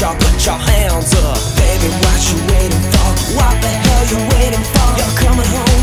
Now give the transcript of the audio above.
Y'all put your, put your hands up Baby, what you waiting for? What the hell you waiting for? You're coming home